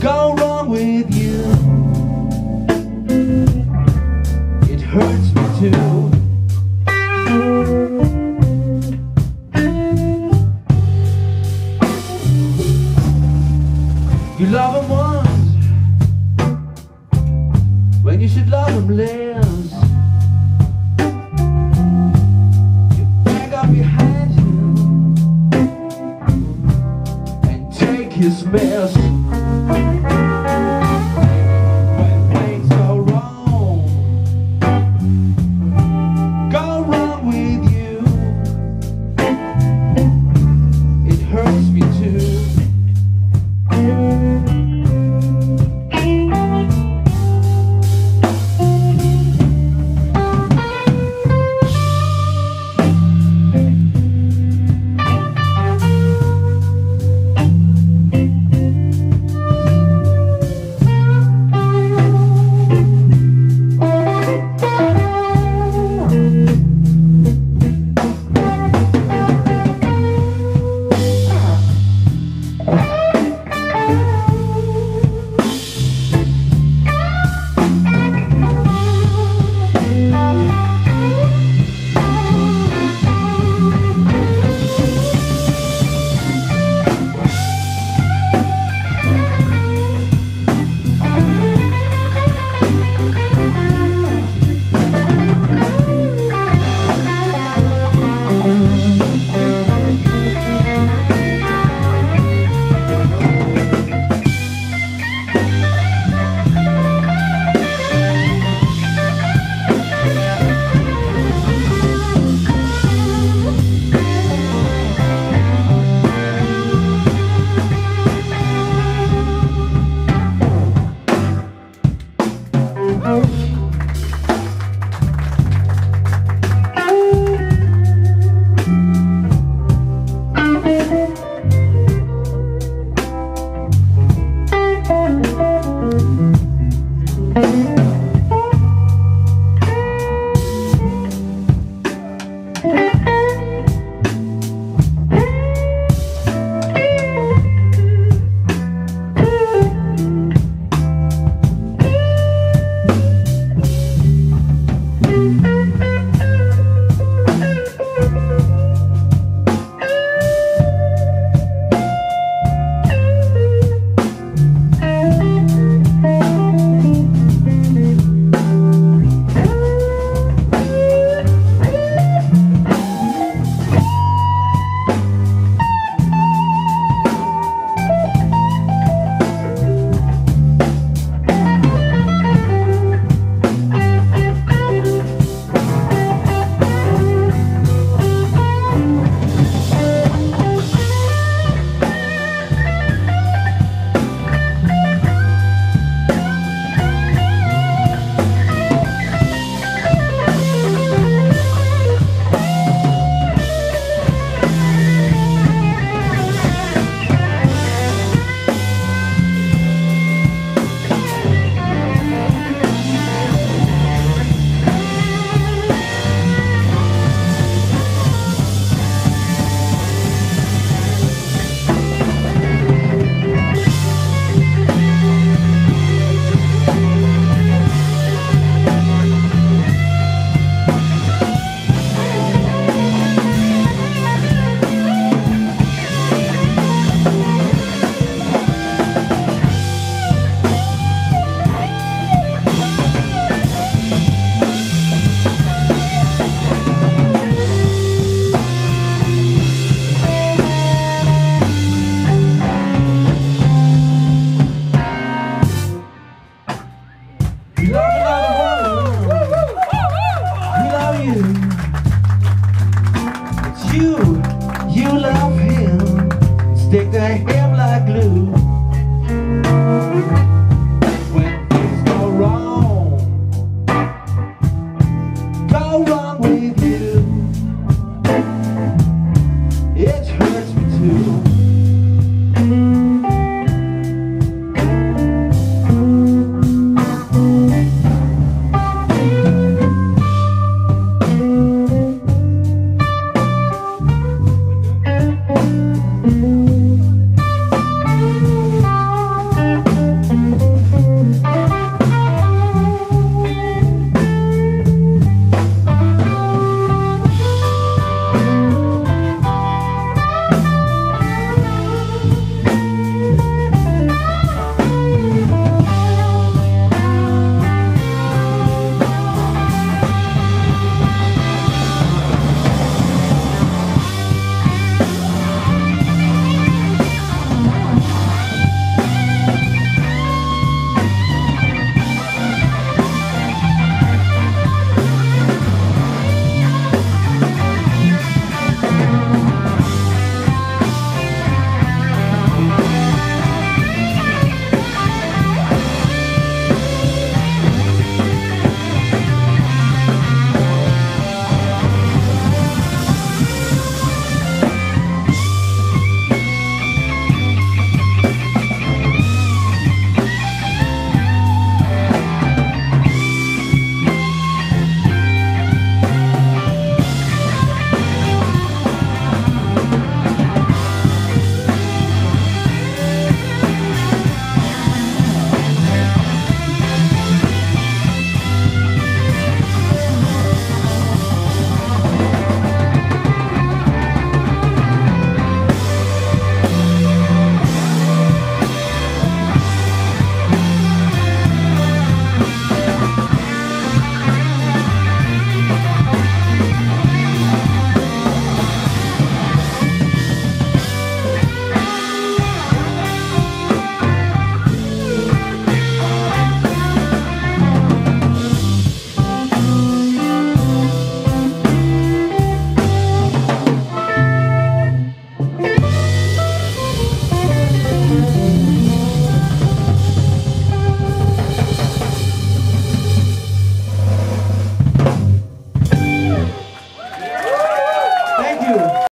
go wrong with you. It hurts me too. You love them once When you should love them later